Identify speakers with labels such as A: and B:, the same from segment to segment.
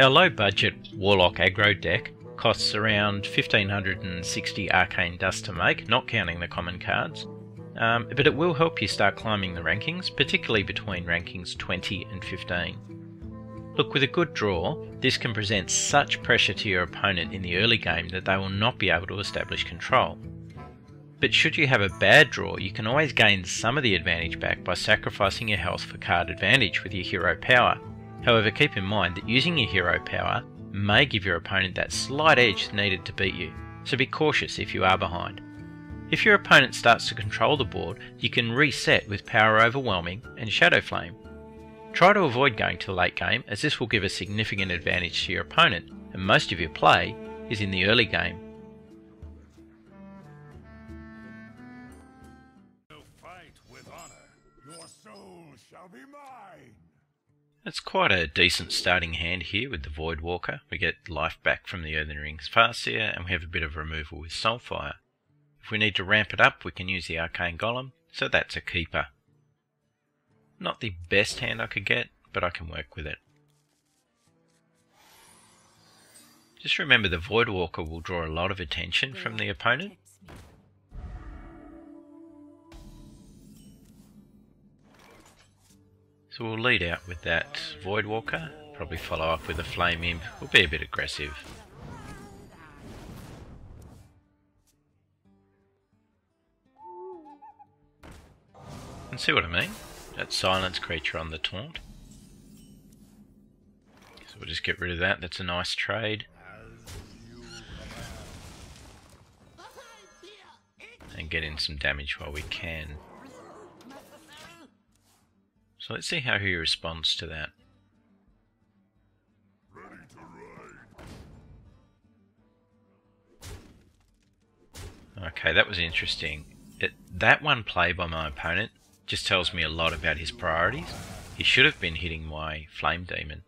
A: Our low budget Warlock aggro deck costs around 1560 arcane dust to make, not counting the common cards. Um, but it will help you start climbing the rankings, particularly between rankings 20 and 15. Look, with a good draw, this can present such pressure to your opponent in the early game that they will not be able to establish control. But should you have a bad draw, you can always gain some of the advantage back by sacrificing your health for card advantage with your hero power. However, keep in mind that using your hero power may give your opponent that slight edge needed to beat you, so be cautious if you are behind. If your opponent starts to control the board, you can reset with Power Overwhelming and Shadowflame. Try to avoid going to the late game as this will give a significant advantage to your opponent and most of your play is in the early game. It's quite a decent starting hand here with the Voidwalker. We get life back from the Earthen Rings Farseer and we have a bit of removal with Soulfire. If we need to ramp it up we can use the Arcane Golem, so that's a keeper. Not the best hand I could get, but I can work with it. Just remember the Voidwalker will draw a lot of attention from the opponent So we'll lead out with that Voidwalker, probably follow up with a Flame Imp, we'll be a bit aggressive. And see what I mean? That silence creature on the taunt. So we'll just get rid of that, that's a nice trade. And get in some damage while we can. So let's see how he responds to that. Okay, that was interesting. It, that one play by my opponent just tells me a lot about his priorities. He should have been hitting my Flame Demon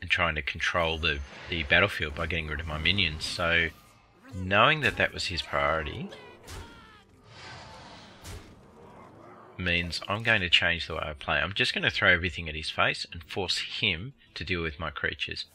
A: and trying to control the, the battlefield by getting rid of my minions. So knowing that that was his priority, means I'm going to change the way I play. I'm just going to throw everything at his face and force him to deal with my creatures.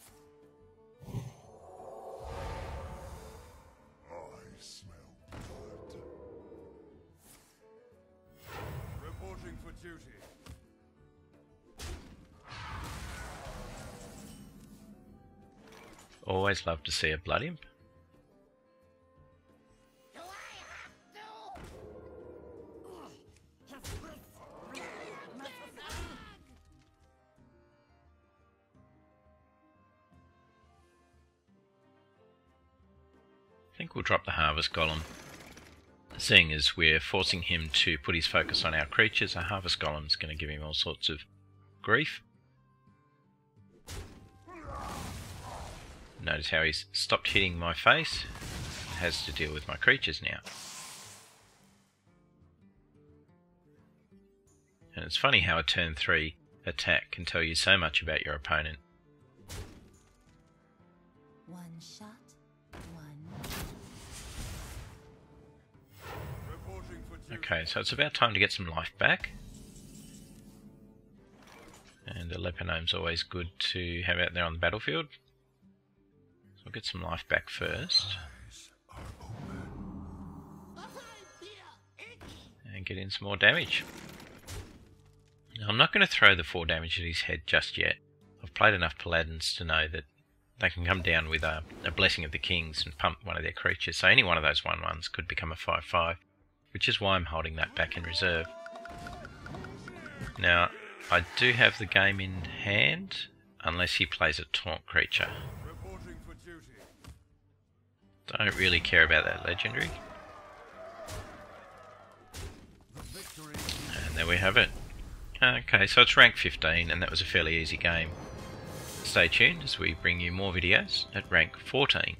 A: Always love to see a Blood Imp. Think we'll drop the Harvest Golem. Seeing as we're forcing him to put his focus on our creatures, a Harvest Golem is going to give him all sorts of grief. Notice how he's stopped hitting my face. Has to deal with my creatures now. And it's funny how a turn 3 attack can tell you so much about your opponent. One shot. Okay, so it's about time to get some life back. And a Leper Gnome's always good to have out there on the battlefield. So I'll get some life back first. And get in some more damage. Now, I'm not going to throw the 4 damage at his head just yet. I've played enough Paladins to know that they can come down with a, a Blessing of the Kings and pump one of their creatures. So any one of those 1-1s could become a 5-5 which is why I'm holding that back in reserve. Now, I do have the game in hand, unless he plays a taunt creature. Don't really care about that legendary. And there we have it. Okay, so it's rank 15 and that was a fairly easy game. Stay tuned as we bring you more videos at rank 14.